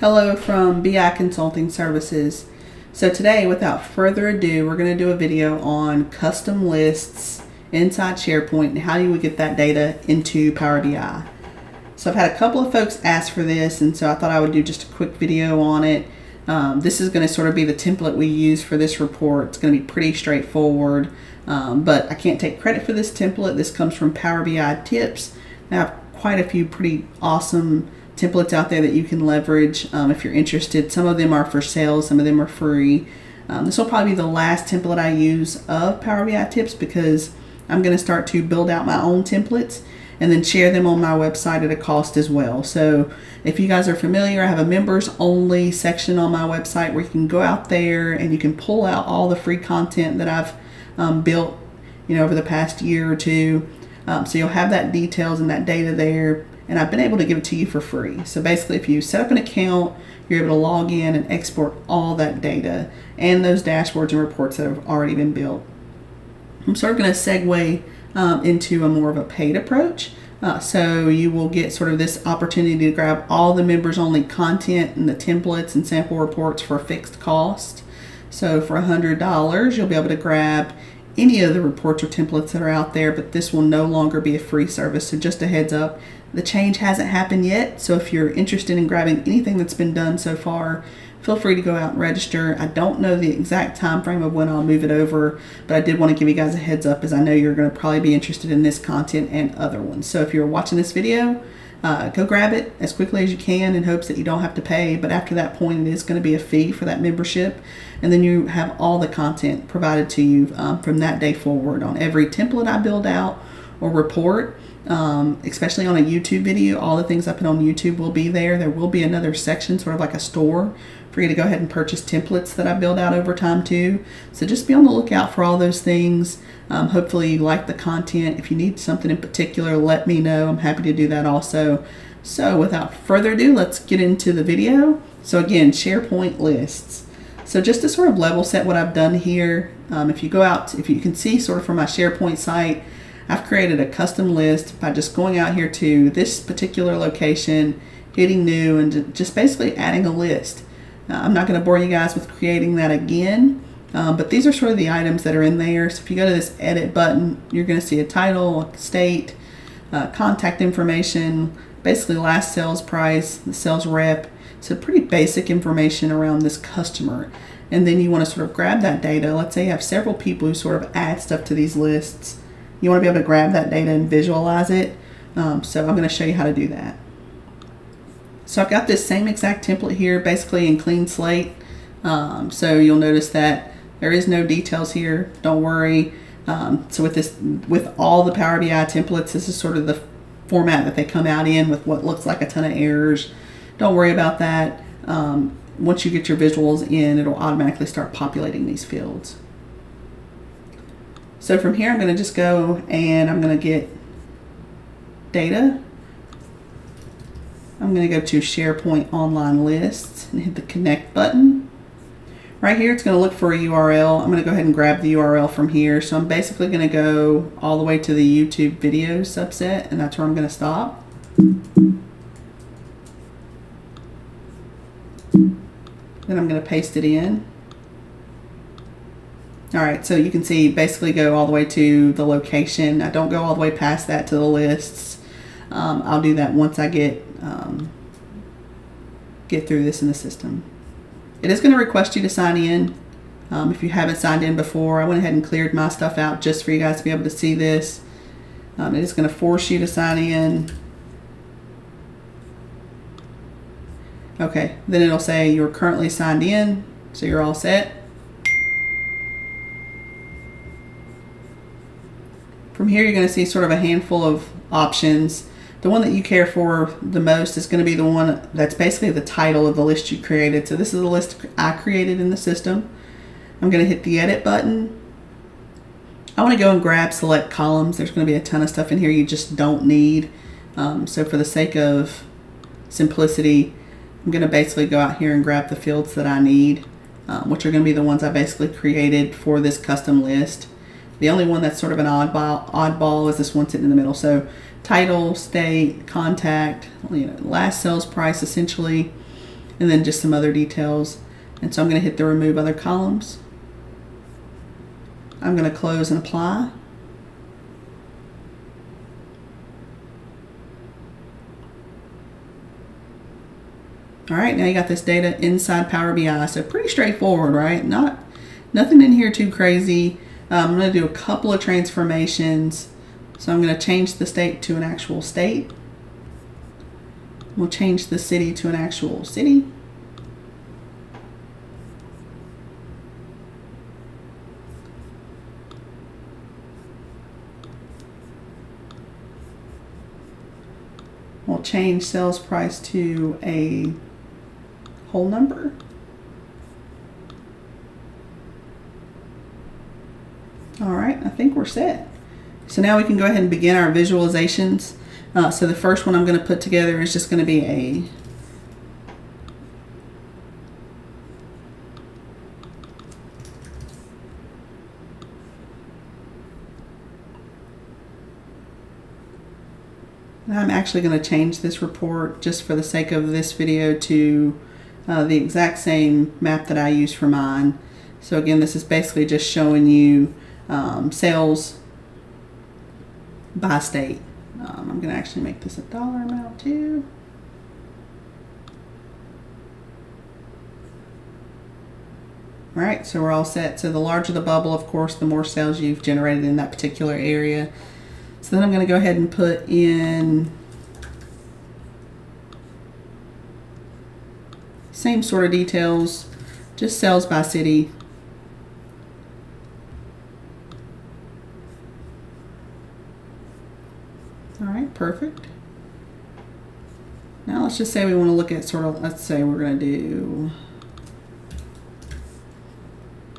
Hello from BI Consulting Services. So today, without further ado, we're going to do a video on custom lists inside SharePoint and how you would get that data into Power BI. So I've had a couple of folks ask for this, and so I thought I would do just a quick video on it. Um, this is going to sort of be the template we use for this report. It's going to be pretty straightforward, um, but I can't take credit for this template. This comes from Power BI Tips. I have quite a few pretty awesome templates out there that you can leverage um, if you're interested. Some of them are for sale, some of them are free. Um, this will probably be the last template I use of Power BI tips because I'm going to start to build out my own templates and then share them on my website at a cost as well. So if you guys are familiar, I have a members only section on my website where you can go out there and you can pull out all the free content that I've um, built you know over the past year or two. Um, so you'll have that details and that data there and I've been able to give it to you for free. So basically, if you set up an account, you're able to log in and export all that data and those dashboards and reports that have already been built. I'm sort of going to segue um, into a more of a paid approach. Uh, so you will get sort of this opportunity to grab all the members only content and the templates and sample reports for a fixed cost. So for $100, you'll be able to grab any of the reports or templates that are out there, but this will no longer be a free service. So just a heads up, the change hasn't happened yet. So if you're interested in grabbing anything that's been done so far, feel free to go out and register. I don't know the exact time frame of when I'll move it over, but I did want to give you guys a heads up as I know you're going to probably be interested in this content and other ones. So if you're watching this video, uh, go grab it as quickly as you can in hopes that you don't have to pay. But after that point, it is going to be a fee for that membership. And then you have all the content provided to you um, from that day forward on every template I build out or report um, especially on a YouTube video. All the things I put on YouTube will be there. There will be another section, sort of like a store, for you to go ahead and purchase templates that I build out over time too. So just be on the lookout for all those things. Um, hopefully you like the content. If you need something in particular, let me know. I'm happy to do that also. So without further ado, let's get into the video. So again, SharePoint lists. So just to sort of level set what I've done here, um, if you go out, if you can see sort of from my SharePoint site, I've created a custom list by just going out here to this particular location, hitting new, and just basically adding a list. Uh, I'm not going to bore you guys with creating that again, um, but these are sort of the items that are in there. So if you go to this edit button, you're going to see a title, a state, uh, contact information, basically last sales price, the sales rep. So pretty basic information around this customer. And then you want to sort of grab that data. Let's say you have several people who sort of add stuff to these lists you want to be able to grab that data and visualize it. Um, so I'm going to show you how to do that. So I've got this same exact template here, basically in clean slate. Um, so you'll notice that there is no details here. Don't worry. Um, so with this, with all the Power BI templates, this is sort of the format that they come out in with what looks like a ton of errors. Don't worry about that. Um, once you get your visuals in, it'll automatically start populating these fields. So from here, I'm going to just go and I'm going to get data. I'm going to go to SharePoint Online Lists and hit the Connect button. Right here, it's going to look for a URL. I'm going to go ahead and grab the URL from here. So I'm basically going to go all the way to the YouTube video subset, and that's where I'm going to stop. Then I'm going to paste it in. All right, so you can see basically go all the way to the location. I don't go all the way past that to the lists. Um, I'll do that once I get um, get through this in the system. It is going to request you to sign in. Um, if you haven't signed in before, I went ahead and cleared my stuff out just for you guys to be able to see this. Um, it is going to force you to sign in. Okay, then it'll say you're currently signed in, so you're all set. From here, you're going to see sort of a handful of options. The one that you care for the most is going to be the one that's basically the title of the list you created. So this is the list I created in the system. I'm going to hit the edit button. I want to go and grab select columns. There's going to be a ton of stuff in here you just don't need. Um, so for the sake of simplicity, I'm going to basically go out here and grab the fields that I need, um, which are going to be the ones I basically created for this custom list. The only one that's sort of an oddball, oddball is this one sitting in the middle. So title, state, contact, you know, last sales price essentially. and then just some other details. And so I'm going to hit the remove other columns. I'm going to close and apply. All right, now you got this data inside Power BI. So pretty straightforward, right? Not nothing in here too crazy. Um, I'm going to do a couple of transformations. So I'm going to change the state to an actual state. We'll change the city to an actual city. We'll change sales price to a whole number. All right, I think we're set. So now we can go ahead and begin our visualizations. Uh, so the first one I'm going to put together is just going to be a I'm actually going to change this report just for the sake of this video to uh, the exact same map that I use for mine. So again, this is basically just showing you um, sales by state. Um, I'm going to actually make this a dollar amount too. All right, so we're all set. So the larger the bubble, of course, the more sales you've generated in that particular area. So then I'm going to go ahead and put in same sort of details, just sales by city. All right, perfect. Now let's just say we want to look at sort of, let's say we're going to do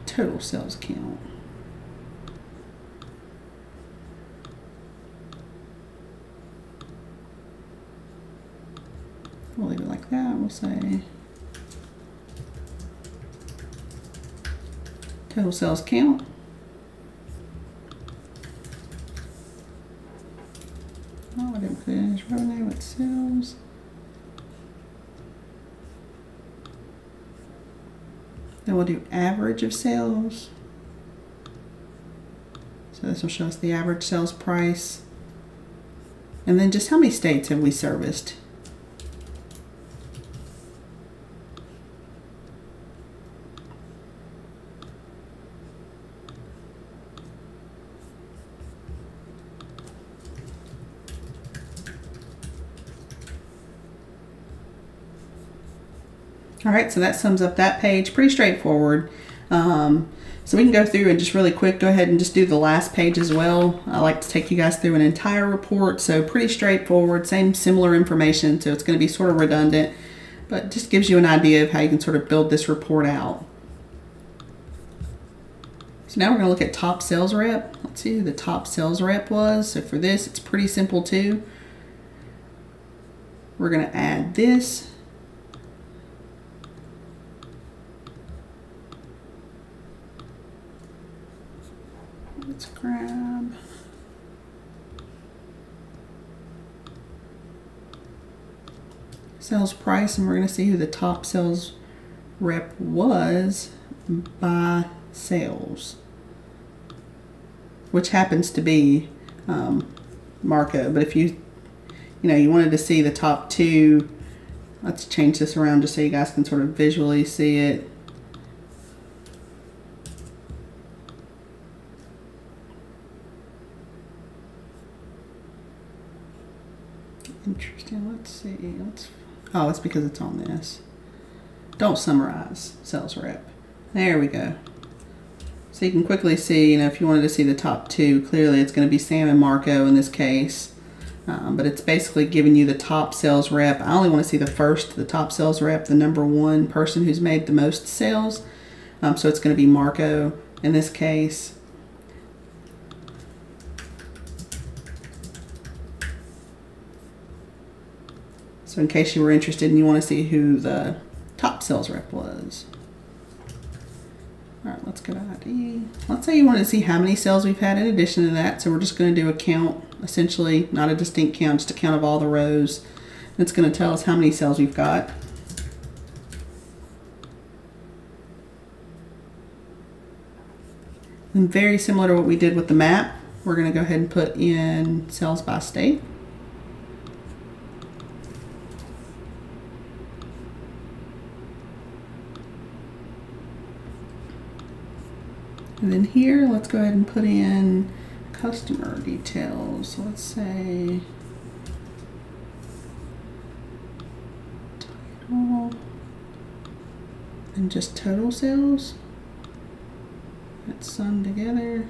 total sales count. We'll leave it like that. We'll say total sales count. Oh, I didn't finish revenue with sales. Then we'll do average of sales. So this will show us the average sales price. And then just how many states have we serviced? All right, so that sums up that page. Pretty straightforward. Um, so we can go through and just really quick go ahead and just do the last page as well. I like to take you guys through an entire report. So pretty straightforward, same similar information. So it's going to be sort of redundant, but just gives you an idea of how you can sort of build this report out. So now we're going to look at top sales rep. Let's see who the top sales rep was. So for this, it's pretty simple too. We're going to add this Let's grab. Sales price and we're going to see who the top sales rep was by sales which happens to be um, Marco. But if you you know you wanted to see the top two let's change this around just so you guys can sort of visually see it Interesting. Let's see. Let's. Oh, it's because it's on this. Don't summarize sales rep. There we go. So you can quickly see, you know, if you wanted to see the top two, clearly it's going to be Sam and Marco in this case. Um, but it's basically giving you the top sales rep. I only want to see the first, the top sales rep, the number one person who's made the most sales. Um, so it's going to be Marco in this case. So in case you were interested and you want to see who the top sales rep was. All right, let's go to ID. Let's say you want to see how many sales we've had in addition to that. So we're just going to do a count, essentially, not a distinct count, just a count of all the rows. And it's going to tell us how many sales we've got. And very similar to what we did with the map, we're going to go ahead and put in sales by state. And then here, let's go ahead and put in customer details. Let's say title and just total sales. Let's sum together.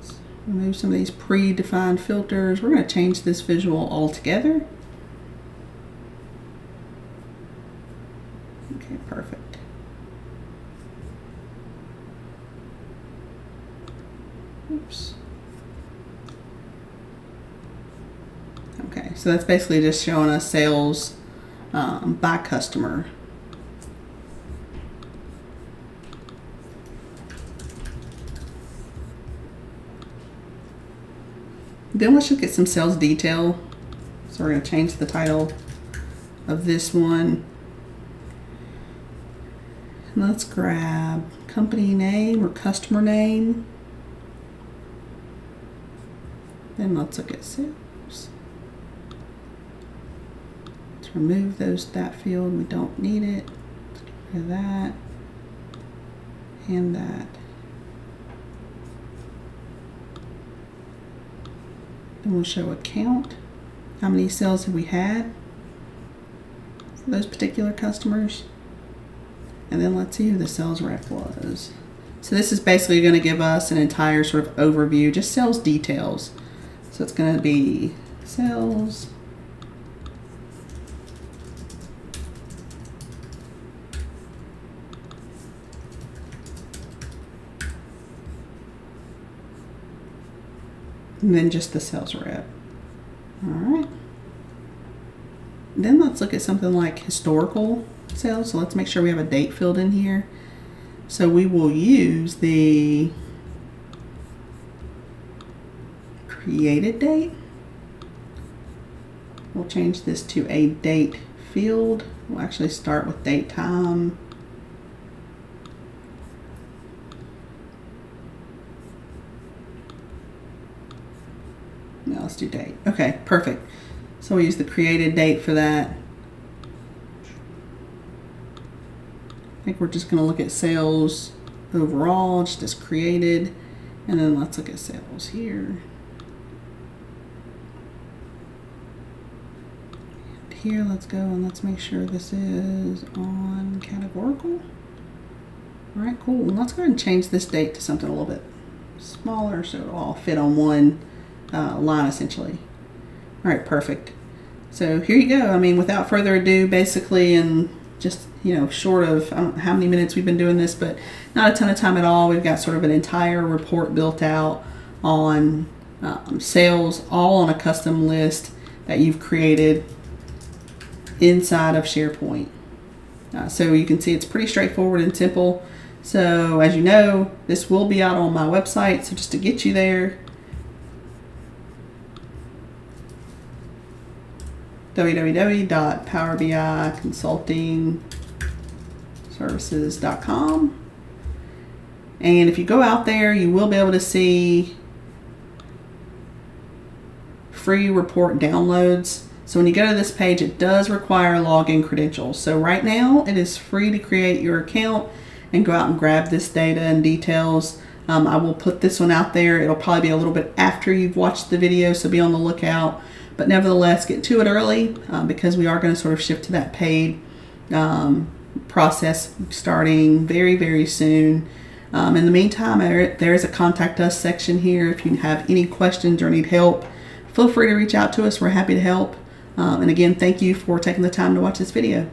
Let's remove some of these predefined filters. We're going to change this visual altogether. Okay, perfect. Oops. Okay, so that's basically just showing us sales um, by customer. Then let's look at some sales detail. So we're going to change the title of this one. let's grab company name or customer name. Then let's look at sales. Let's remove those that field. We don't need it. Of that and that. Then we'll show a count. How many sales have we had for those particular customers? And then let's see who the sales rep was. So this is basically going to give us an entire sort of overview, just sales details. So it's going to be sales. And then just the sales rep. All right. Then let's look at something like historical sales. So let's make sure we have a date filled in here. So we will use the created date. We'll change this to a date field. We'll actually start with date time. Now date. Okay, perfect. So we'll use the created date for that. I think we're just going to look at sales overall, just as created. And then let's look at sales here. here, let's go and let's make sure this is on categorical. All right, cool. Let's go ahead and change this date to something a little bit smaller so it'll all fit on one uh, line essentially. All right, perfect. So here you go. I mean, without further ado, basically and just, you know, short of, I don't know how many minutes we've been doing this, but not a ton of time at all. We've got sort of an entire report built out on um, sales, all on a custom list that you've created inside of SharePoint. Uh, so you can see it's pretty straightforward and simple. So as you know, this will be out on my website. So just to get you there, www.powerbiconsultingservices.com. And if you go out there, you will be able to see free report downloads so when you go to this page, it does require login credentials. So right now it is free to create your account and go out and grab this data and details. Um, I will put this one out there. It'll probably be a little bit after you've watched the video, so be on the lookout. But nevertheless, get to it early uh, because we are going to sort of shift to that paid um, process starting very, very soon. Um, in the meantime, there is a contact us section here. If you have any questions or need help, feel free to reach out to us. We're happy to help. Um, and again, thank you for taking the time to watch this video.